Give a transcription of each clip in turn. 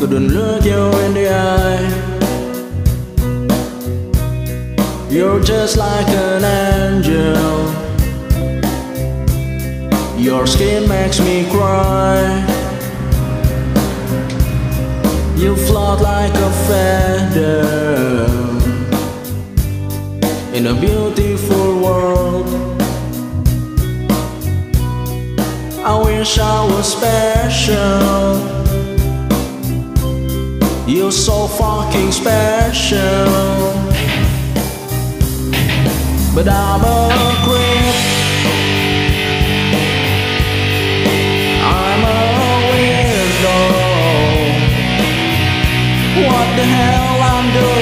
So don't look you in the eye You're just like an angel. Your skin makes me cry. You float like a feather In a beautiful world. I wish I was special. You're so fucking special. But I'm a creep. I'm a weirdo. What the hell I'm doing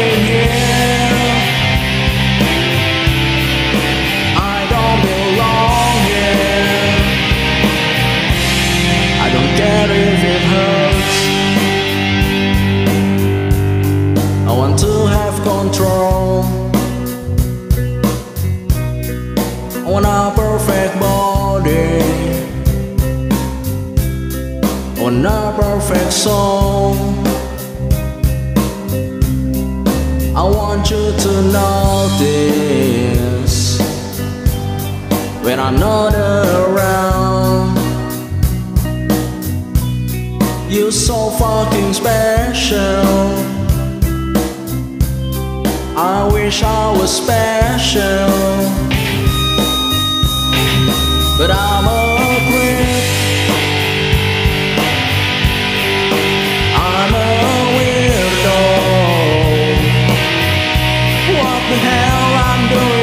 want a perfect body. On a perfect soul. I want you to notice when I'm not around. You're so fucking special. I wish I was special, the hell I'm doing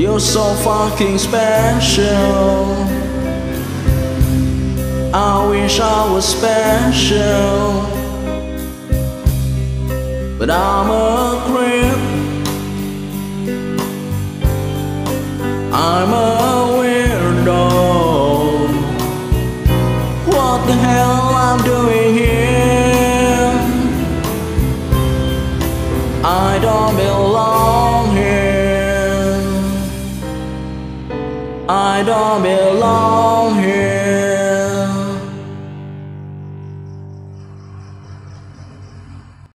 You're so fucking special. I wish I was special. But I'm a creep. I'm a weirdo. What the hell I'm doing here? I don't belong I don't belong here.